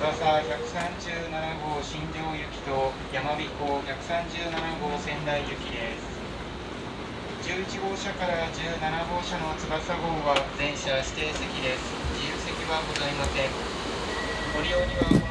137号新庄行きと山彦137号仙台行きです。11号車から17号車の翼号は全車指定席です。自由席はございません。ご利用には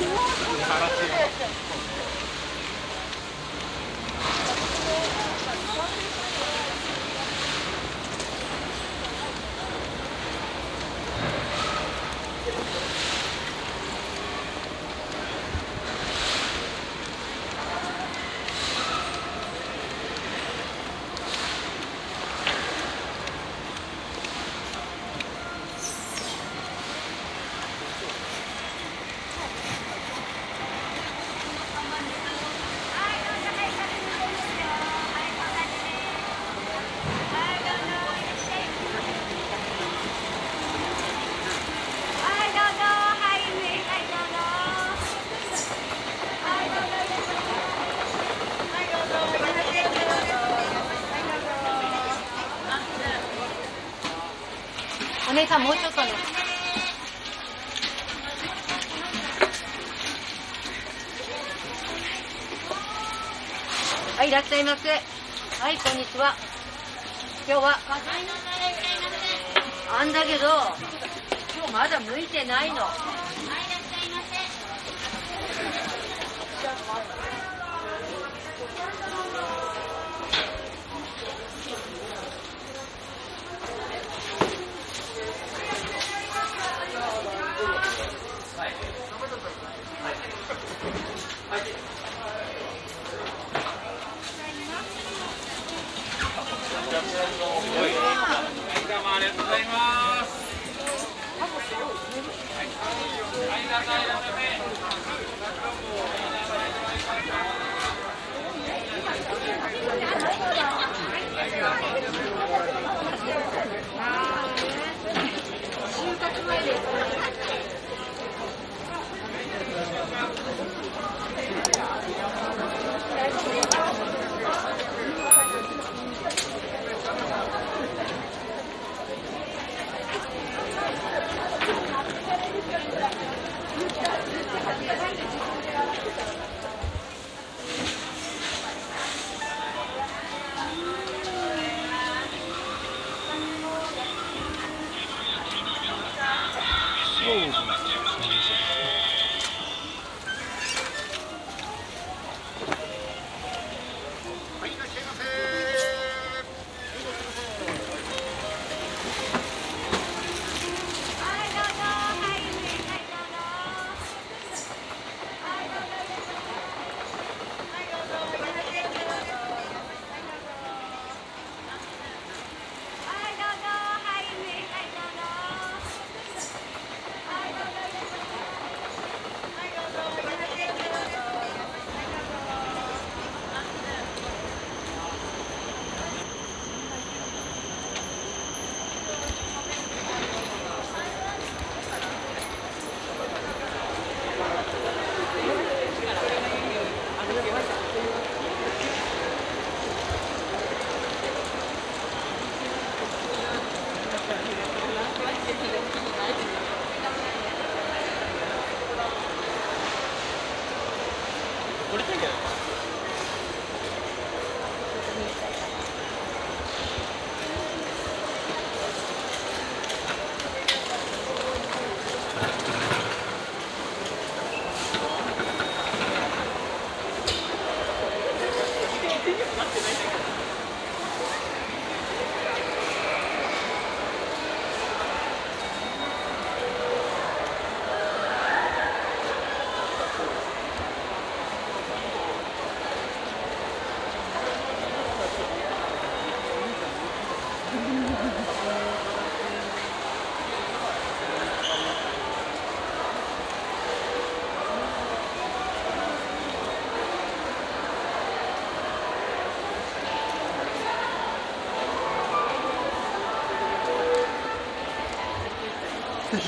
はい、どうぞ。はい、上。はい、どうぞ。はい、どうぞ。はい、どうぞ。はい、どうぞ。お姉さんもうちょっとねはいいらっしゃいませ。はいこんにちは。今日は。あんだけど今日まだ向いてないの。はいいらっしゃいませ、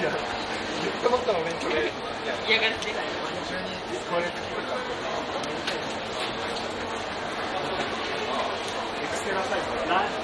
や、言っったの勉強で。嫌がらせで。中に使われてくるから。エクステラサイズだな。